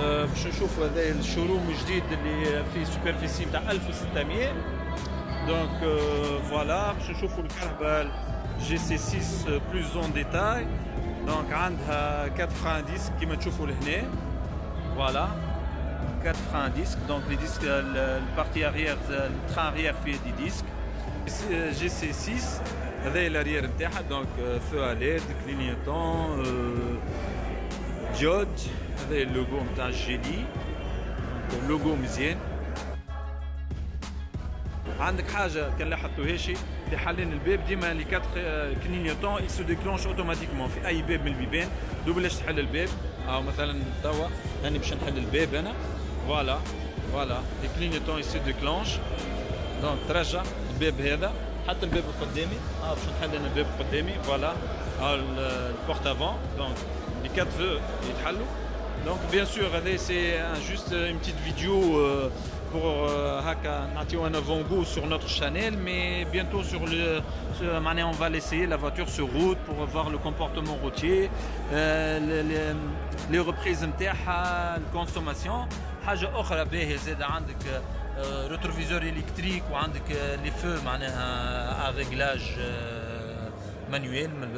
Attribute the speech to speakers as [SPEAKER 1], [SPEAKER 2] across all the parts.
[SPEAKER 1] باش نشوفوا هذا الشوروم الجديد اللي فيه سوبرفيسي نتاع 1600 دونك فوالا باش نشوفوا الكهرباء جي سي 6 بلوز اون ديتاي دونك عندها 4 فران ديسك كيما تشوفوا لهنا فوالا 4 فران ديسك دونك لي ديسك البارتي اريير التران اريير فيه دي ديسك جي سي 6 هذا الاريير نتاعها دونك فو اليد كلينيتون ديود هذا اللوغو نتاع الجيلي اللوغو مزيان عندك حاجة كان لاحظتوهاش في حالين الباب ديما لي كاتر كلينيوتون يسو ديكلونش اوتوماتيكمون في اي باب من البيبان دو بلاش تحل الباب أو مثلا توا راني باش نحل الباب أنا فوالا فوالا لي كلينيوتون يسو ديكلونش دونك ترجع الباب هذا حتى الباب قدامي آه باش نحل أنا الباب قدامي فوالا البورت افون دونك لي كات فو يتحلوا Donc bien sûr, c'est juste une petite vidéo pour euh, un avant-goût sur notre channel, mais bientôt sur le, sur, on va laisser la voiture sur route pour voir le comportement routier, euh, les, les, les reprises نتاعها, la consommation. حاجة أخرى باهية زاد عندك روتروفيزور إلكتريك وعندك لي فو معناها ريغلاج مانويل من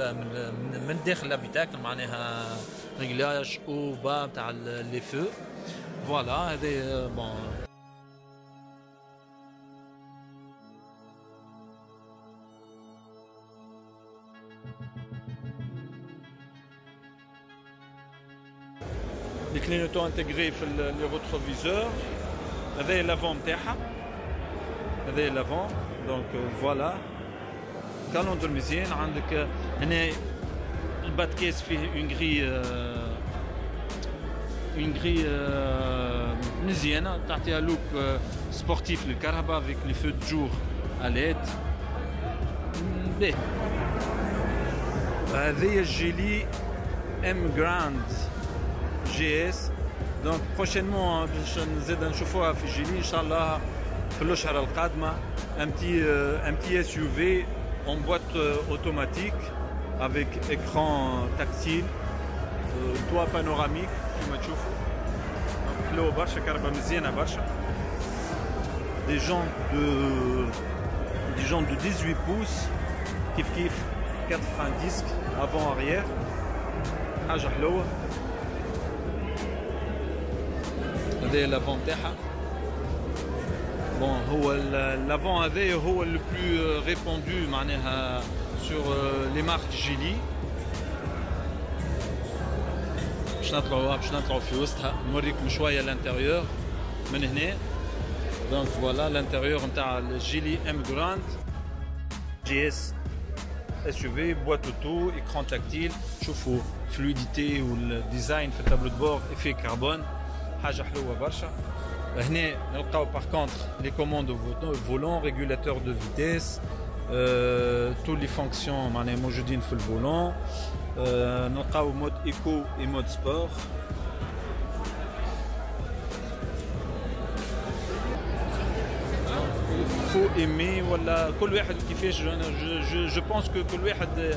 [SPEAKER 1] من داخل لابيتاكل معناها ريغلاج او با تاع لي فو فوالا هذا بون لي كلينيتون انتجري في لي روتروفيزور هذا لافون نتاعها هذا لافون دونك فوالا كالوندر مزيان عندك هنا البات كيس فيه اون غري اون غري مزيانه تعطيها لوك سبورتيف للكهرباء افيك لي فو جور اليد باهي هذه الجيلي ام جراند جي اس دونك بروشينمون باش نزيد نشوفوها في جيلي ان شاء الله في الاشهر القادمه ام تي ام تي اس يو في en boîte euh, automatique avec écran tactile, euh, toit panoramique كما تشوفوا حلوة برشا كهرباء مزيانة برشا des jantes de des jantes de 18 pouces كيف كيف 4 freins disques avant arrière حاجة حلوة هذا لافون تاعها بون هو لافون هذا هو لو بلو ريبوندو معناها سور لي مارك جيلي باش نطلعوا باش نطلعوا في وسطها نوريكم شويه الانتيريور من هنا دونك فوالا الانتيريور نتاع الجيلي ام جراند جي اس اس يو في بوات اوتو اكران تاكتيل شوفوا فلويديتي والديزاين في التابلو بور افي كربون حاجه حلوه برشا هنا نلقاو باغ كونتر لي كوموند فولون ريغولاتور دو فيتيس تو لي فونكسيون معناها موجودين في الفولون نلقاو مود ايكو اي مود سبور فو ايمي ولا كل واحد كيفاش جو بونس كو كل واحد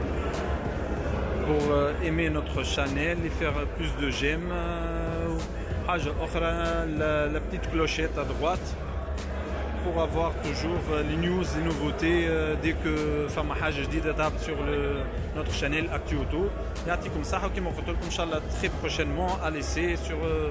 [SPEAKER 1] pour euh, aimer notre Chanel et faire plus de j'aime حاجة أخرى la, la petite clochette à droite pour avoir toujours euh, les news, les nouveautés euh, dès que فما حاجة جديدة تهبط sur le, notre Chanel Actu Auto يعطيكم صحة وكما قلت لكم إن شاء الله très prochainement à laisser sur euh,